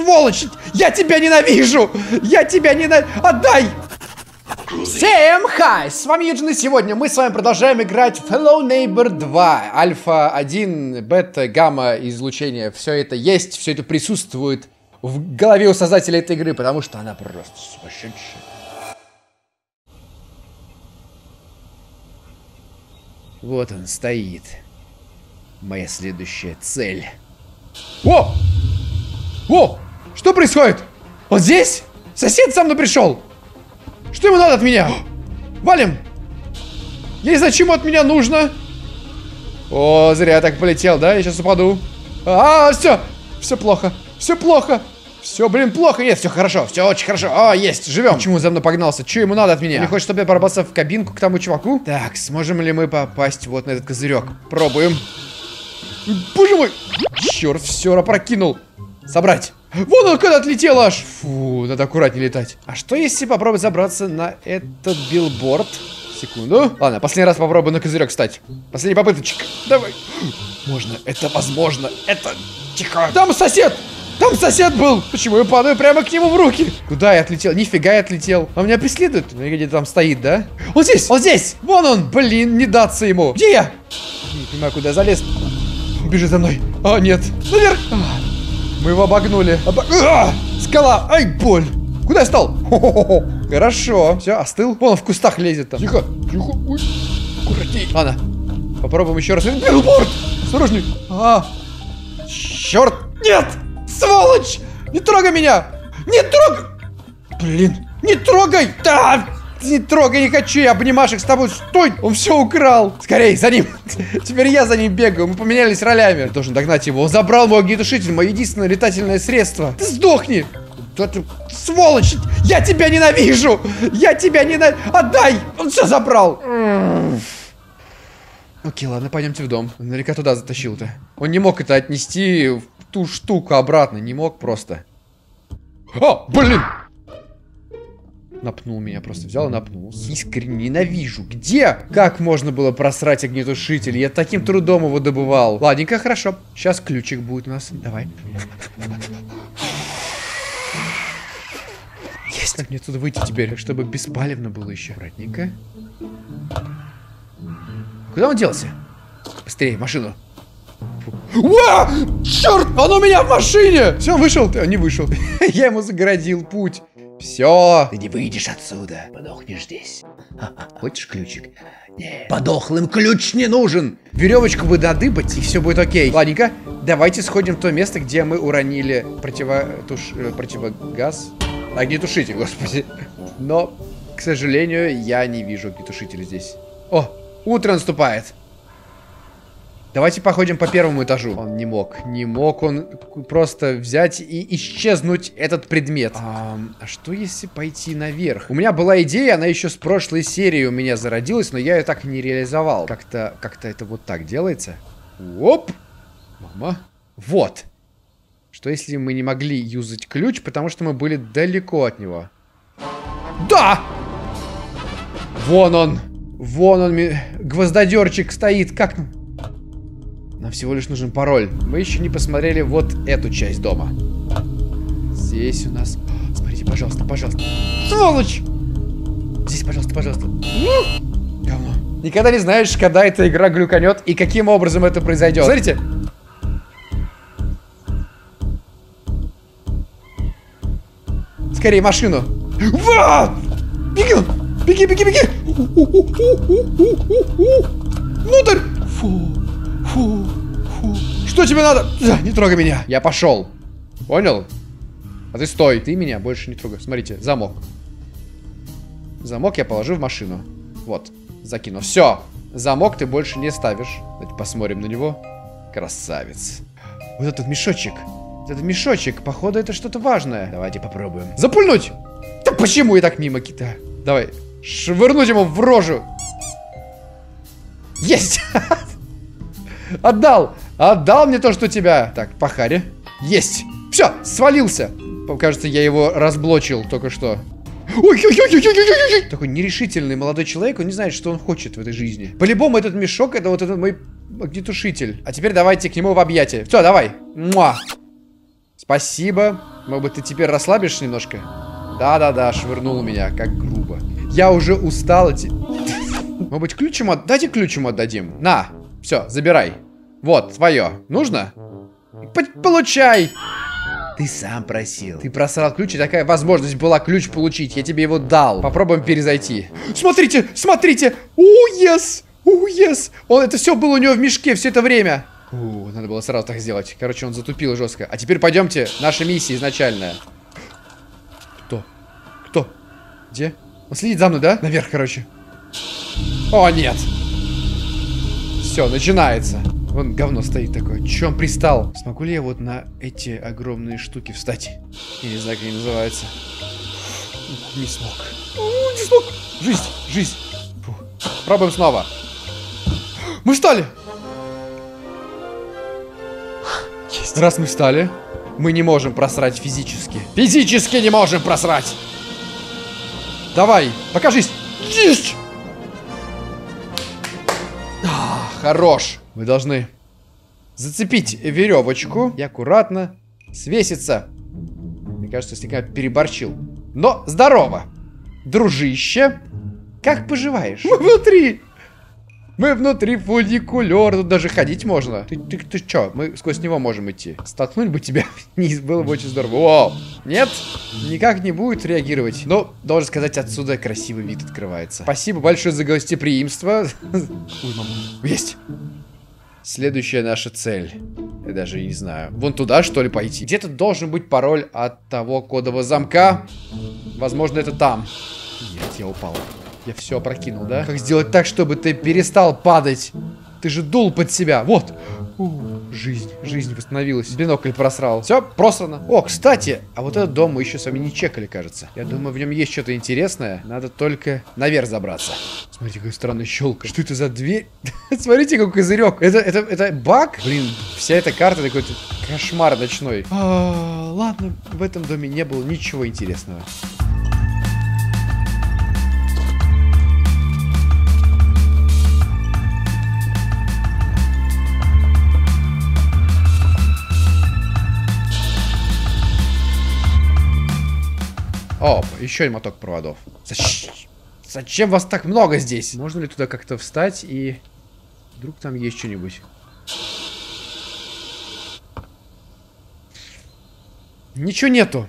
сволочь! Я тебя ненавижу! Я тебя ненавижу! Отдай! Всем хай! С вами Юджин, и сегодня мы с вами продолжаем играть в Hello Neighbor 2. Альфа 1, бета, гамма, излучение. Все это есть, все это присутствует в голове у создателя этой игры, потому что она просто сумасшедшая. Вот он стоит. Моя следующая цель. О! О! Что происходит? Он здесь? Сосед со мной пришел! Что ему надо от меня? Валим! Я не знаю, чему от меня нужно. О, зря я так полетел, да? Я сейчас упаду. А, все! Все плохо. Все плохо. Все, блин, плохо. Нет, все хорошо. Все очень хорошо. А, есть, живем. Почему за мной погнался? Что ему надо от меня? Не хочет, чтобы я пробрался в кабинку к тому чуваку? Так, сможем ли мы попасть вот на этот козырек? Пробуем. Боже мой! Черт, все опрокинул. Собрать. Вон он куда отлетел аж. Фу, надо аккуратнее летать. А что если попробовать забраться на этот билборд? Секунду. Ладно, последний раз попробую на козырек встать. Последний попыточек. Давай. Можно, это возможно. Это... Тихо. Там сосед! Там сосед был! Почему я падаю прямо к нему в руки? Куда я отлетел? Нифига я отлетел. Он меня преследует? Ну, где-то там стоит, да? Он здесь! Он здесь! Вон он! Блин, не даться ему. Где я? Не понимаю, куда я залез. Бежи за мной. А, нет. Наверх. Мы его обогнули. Обо... А, скала. Ай, боль. Куда я стал? Хо-хо-хо. Хорошо. Все, остыл. Вон он в кустах лезет там. Тихо. Тихо. Ой. Аккуратней. Ладно. Попробуем еще раз. Билборд. Осторожней. А. Черт. Нет. Сволочь. Не трогай меня. Не трогай. Блин. Не трогай. Да. Не трогай, не хочу, я обнимашек с тобой. Стой! Он все украл. Скорей, за ним. Теперь я за ним бегаю. Мы поменялись ролями. Я должен догнать его. Он забрал мой огнетушитель, мое единственное летательное средство. Ты сдохни. Да ты, сволочь! Я тебя ненавижу! Я тебя ненавижу! Отдай! Он все забрал! Окей, ладно, пойдемте в дом. Наверняка туда затащил-то. Он не мог это отнести в ту штуку обратно. Не мог просто. О, блин! Напнул меня, просто взял и напнул. Искренне ненавижу. Где? Как можно было просрать огнетушитель? Я таким трудом его добывал. Ладненько, хорошо. Сейчас ключик будет у нас. Давай. Есть. Как мне отсюда выйти теперь, чтобы беспалевно было еще? Аккуратненько. Куда он делся? Быстрее, машину. Уа! Черт! Он у меня в машине! Все, он вышел. Не вышел. Я ему загородил путь. Все. Ты не выйдешь отсюда. Подохнешь здесь. Хочешь ключик? Нет. Подохлым ключ не нужен. Веревочку бы додыбать, и все будет окей. Ладненько, давайте сходим в то место, где мы уронили противотуш... Э, противогаз. Огнетушитель, господи. Но, к сожалению, я не вижу огнетушителя здесь. О, утро наступает. Давайте походим по первому этажу. Он не мог. Не мог он просто взять и исчезнуть этот предмет. А, а что если пойти наверх? У меня была идея, она еще с прошлой серии у меня зародилась, но я ее так и не реализовал. Как-то как, -то, это вот так делается. Оп! Мама. Вот. Что если мы не могли юзать ключ, потому что мы были далеко от него? Да! Вон он! Вон он, гвоздодерчик стоит. Как... Нам всего лишь нужен пароль. Мы еще не посмотрели вот эту часть дома. Здесь у нас... Смотрите, пожалуйста, пожалуйста. Сволочь! Здесь, пожалуйста, пожалуйста. Говно. Никогда не знаешь, когда эта игра глюканет и каким образом это произойдет. Смотрите. Скорее машину. Ва! Беги! Беги, беги, беги! Внутрь! Фу. Фу, фу. Что тебе надо? Не трогай меня. Я пошел. Понял? А ты стой. Ты меня больше не трогай. Смотрите, замок. Замок я положу в машину. Вот, закину. Все. Замок ты больше не ставишь. Давайте посмотрим на него. Красавец. Вот этот мешочек. Вот этот мешочек. Походу, это что-то важное. Давайте попробуем. Запульнуть! Да почему я так мимо кита? Давай. Швырнуть ему в рожу. Есть! Отдал! Отдал мне то, что у тебя. Так, пахари. Есть! Все, свалился. Кажется, я его разблочил только что. Такой нерешительный молодой человек, он не знает, что он хочет в этой жизни. По-любому этот мешок, это вот этот мой огнетушитель. А теперь давайте к нему в объятия. Все, давай. Муа. Спасибо. Может быть, ты теперь расслабишься немножко? Да-да-да, швырнул меня, как грубо. Я уже устал эти... Может быть, ключ ему... Дайте ключ ему отдадим. На, все, забирай. Вот, твое. Нужно? П получай! Ты сам просил. Ты просрал ключ, и такая возможность была ключ получить. Я тебе его дал. Попробуем перезайти. Смотрите, смотрите! У, yes! У, yes! Он, это все было у него в мешке все это время. У, надо было сразу так сделать. Короче, он затупил жестко. А теперь пойдемте. Наша миссия изначальная. Кто? Кто? Где? Он следит за мной, да? Наверх, короче. О, нет. Все, начинается. Вон говно стоит такое. Че он пристал? Смогу ли я вот на эти огромные штуки встать? Я не знаю, как они называются. Не смог. Не смог. Жизнь, жизнь. Фу. Пробуем снова. Мы встали! Есть. Раз мы встали, мы не можем просрать физически. Физически не можем просрать! Давай, покажись! Есть! Хорош! Мы должны зацепить веревочку и аккуратно свеситься. Мне кажется, слегка переборчил. Но здорово! Дружище, как поживаешь? Мы внутри! Мы внутри фуникулер, тут даже ходить можно. Ты, ты, ты чё? Мы сквозь него можем идти. Столкнуть бы тебя вниз, было бы очень здорово. О, нет, никак не будет реагировать. Но, должен сказать, отсюда красивый вид открывается. Спасибо большое за гостеприимство. Ой, мама. Есть. Следующая наша цель. Я даже не знаю. Вон туда, что ли, пойти? Где-то должен быть пароль от того кодового замка. Возможно, это там. Нет, я упал. Я все опрокинул, да? Как сделать так, чтобы ты перестал падать? Ты же дул под себя. Вот. Жизнь, жизнь восстановилась. Бинокль просрал. Все, просрано. О, кстати, а вот этот дом мы еще с вами не чекали, кажется. Я думаю, в нем есть что-то интересное. Надо только наверх забраться. Смотрите, какая странная щелка. Что это за дверь? Смотрите, какой козырек. Это, это, это баг? Блин, вся эта карта такой кошмар ночной. А, ладно, в этом доме не было ничего интересного. О, еще и моток проводов. Зачем? Зачем вас так много здесь? Можно ли туда как-то встать и... Вдруг там есть что-нибудь? Ничего нету.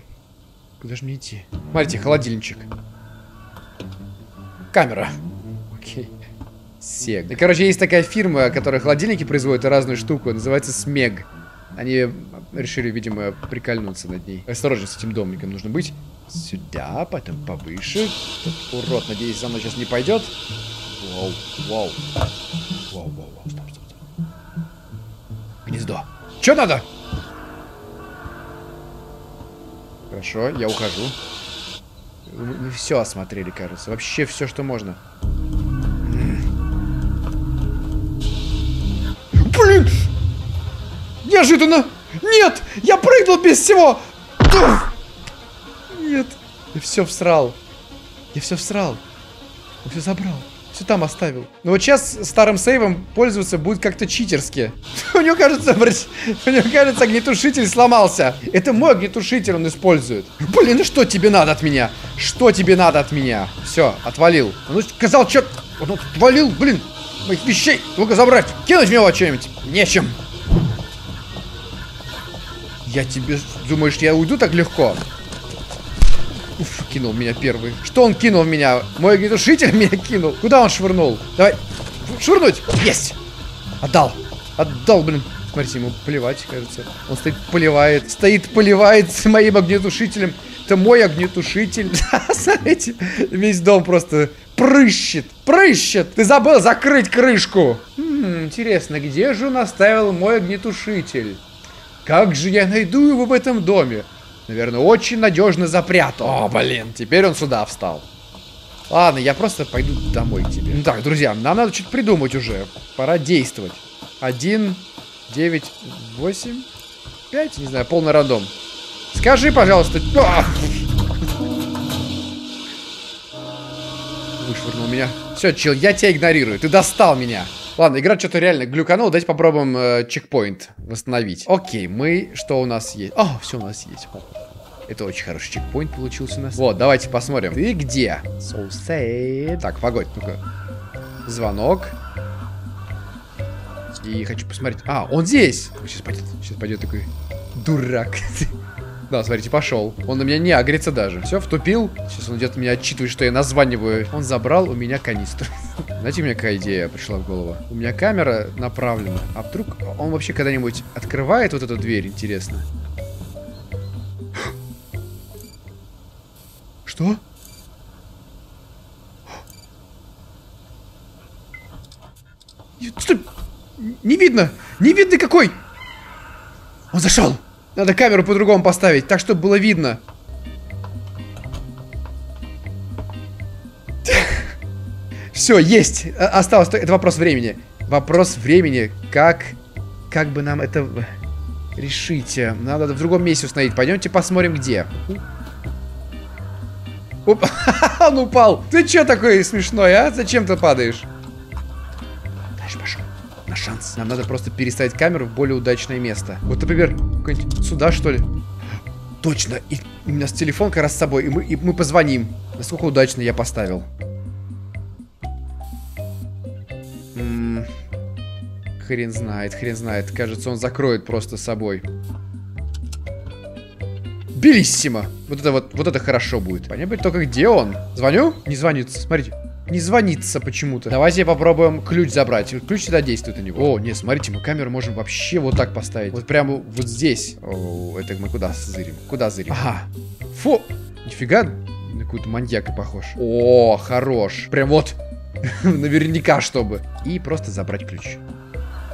Куда же мне идти? Смотрите, холодильничек. Камера. Окей. Сег. И, короче, есть такая фирма, которая холодильники производит разную штуку. Называется Смег. Они решили, видимо, прикольнуться над ней. Осторожно с этим домиком нужно быть. Сюда, потом повыше. Урод, надеюсь, за мной сейчас не пойдет. Воу, воу. Воу, воу, воу. Стоп, стоп, стоп. Гнездо. Что надо? Хорошо, я ухожу. Мы, все осмотрели, кажется. Вообще все, что можно. Блин! Неожиданно! Нет! Я прыгнул без всего! Нет! Все всрал. Я все всрал. Я все забрал. Все там оставил. Но вот сейчас старым сейвом пользоваться будет как-то читерски. У него, кажется, у него, кажется, огнетушитель сломался. Это мой огнетушитель он использует. Блин, ну что тебе надо от меня? Что тебе надо от меня? Все, отвалил. Ну, сказал, что... Он отвалил, блин, моих вещей. Ну-ка забрать. Кинуть в него что-нибудь. Нечем. Я тебе... Думаешь, я уйду так легко? Уф, кинул меня первый. Что он кинул меня? Мой огнетушитель меня кинул. Куда он швырнул? Давай. Швырнуть. Есть. Отдал. Отдал, блин. Смотрите, ему плевать, кажется. Он стоит, поливает. Стоит, поливает с моим огнетушителем. Это мой огнетушитель. Смотрите, весь дом просто прыщет. Прыщет. Ты забыл закрыть крышку. М-м, интересно, где же он оставил мой огнетушитель? Как же я найду его в этом доме? Наверное, очень надежно запрятал. О, блин, теперь он сюда встал. Ладно, я просто пойду домой к тебе. Ну так, друзья, нам надо что-то придумать уже. Пора действовать. Один, девять, восемь, пять, не знаю, полный рандом. Скажи, пожалуйста. Вышвырнул меня. Все, чел, я тебя игнорирую. Ты достал меня. Ладно, игра что-то реально глюканула. Давайте попробуем э, чекпоинт восстановить. Окей, мы... Что у нас есть? О, все у нас есть. Это очень хороший чекпоинт получился у нас. Вот, давайте посмотрим. Ты где? So sad. Так, погодь, ну-ка. Звонок. И хочу посмотреть. А, он здесь! Сейчас пойдет, сейчас пойдет такой дурак. Да, смотрите, пошел. Он на меня не агрится даже. Все, втупил. Сейчас он идет меня отчитывает, что я названиваю. Он забрал у меня канистру. Знаете, у меня какая идея пришла в голову? У меня камера направлена. А вдруг он вообще когда-нибудь открывает вот эту дверь, интересно? Что? Стой! Не видно! Не видно какой! Он зашел! Надо камеру по-другому поставить, так, чтобы было видно. Все, есть. Осталось. Это вопрос времени. Вопрос времени. Как... Как бы нам это решить? Надо в другом месте установить. Пойдемте посмотрим, где. Оп, он упал. Ты что такой смешной, а? Зачем ты падаешь? Дальше пошел. На шанс. Нам надо просто переставить камеру в более удачное место. Вот, например, сюда, что ли? Точно. И у меня с телефон как раз с собой. И мы, и мы позвоним. Насколько удачно я поставил. М -м хрен знает, хрен знает. Кажется, он закроет просто собой. Белиссимо. Вот это вот, вот это хорошо будет. Понятно только где он. Звоню? Не звонится. Смотрите. Не звонится почему-то. Давайте попробуем ключ забрать. Ключ всегда действует на него. О, нет, смотрите, мы камеру можем вообще вот так поставить. Вот прямо вот здесь. О, это мы куда зырим? Куда зырим? Ага. Фу. Нифига. На какую-то маньяка похож. О, хорош. Прям вот. Наверняка, чтобы. И просто забрать ключ.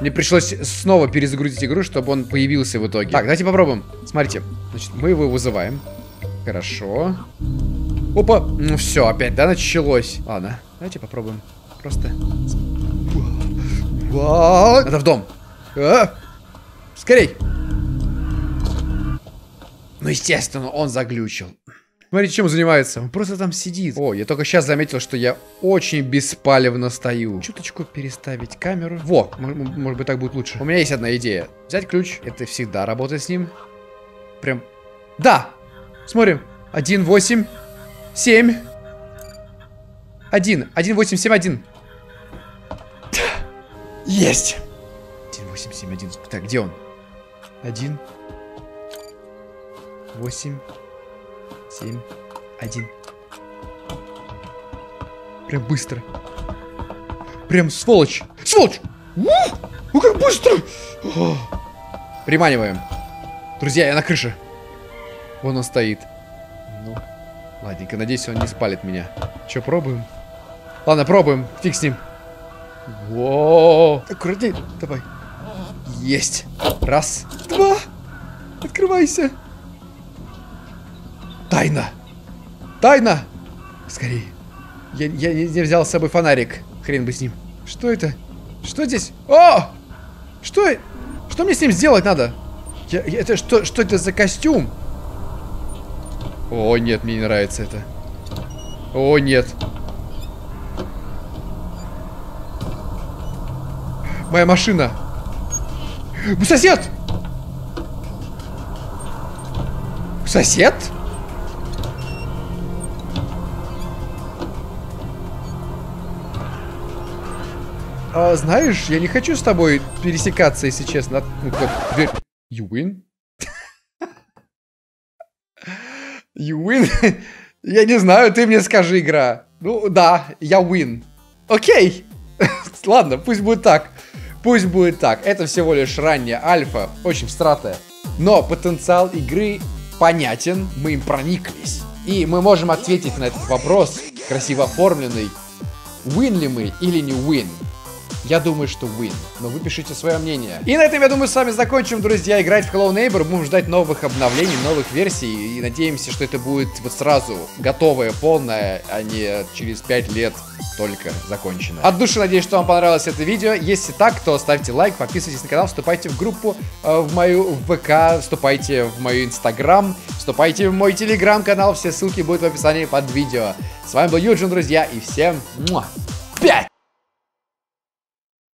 Мне пришлось снова перезагрузить игру, чтобы он появился в итоге. Так, давайте попробуем. Смотрите. Значит, мы его вызываем. Хорошо. Опа. Ну все, опять, да, началось. Ладно, давайте попробуем. Просто... Надо в дом. А! Скорей. Ну, естественно, он заглючил. Смотрите, чем занимается. Он просто там сидит. О, я только сейчас заметил, что я очень беспалевно стою. Чуточку переставить камеру. Во, может быть так будет лучше. У меня есть одна идея. Взять ключ. Это всегда работает с ним. Прям... Да! Смотрим. 1, 8, 7. 1, 1, 8, 7, 1. Есть! 1, 8, 7, 1. Так, где он? 1, 8, 7, 1. Прям быстро. Прям сволочь. Сволочь! Ну как быстро! Приманиваем. Друзья, я на крыше. Вон он стоит. Ну, ладненько, надеюсь, он не спалит меня. Че, пробуем? Ладно, пробуем. Фиг с ним. Вооо. Аккуратней. Давай. Есть. Раз. Два. Открывайся. Тайна! Тайна! Скорее. Я, я не, не взял с собой фонарик. Хрен бы с ним. Что это? Что здесь? О! Что? Что мне с ним сделать надо? Я, я, это что, что это за костюм? О, нет, мне не нравится это. О, нет. Моя машина. Сосед! Сосед? А, знаешь, я не хочу с тобой пересекаться, если честно. Ну, как. You win? You win? я не знаю, ты мне скажи, игра. Ну, да, я win. Окей. Ладно, пусть будет так. Пусть будет так. Это всего лишь ранняя альфа, очень стратая. Но потенциал игры понятен, мы им прониклись. И мы можем ответить на этот вопрос, красиво оформленный, win ли мы или не win. Я думаю, что win. Но вы пишите свое мнение. И на этом, я думаю, с вами закончим, друзья, играть в Hello Neighbor. Будем ждать новых обновлений, новых версий. И надеемся, что это будет вот сразу готовое, полное, а не через 5 лет только закончено. От души надеюсь, что вам понравилось это видео. Если так, то ставьте лайк, подписывайтесь на канал, вступайте в группу э, в мою в ВК, вступайте в мою Инстаграм, вступайте в мой Телеграм-канал. Все ссылки будут в описании под видео. С вами был Юджин, друзья, и всем муа, 5!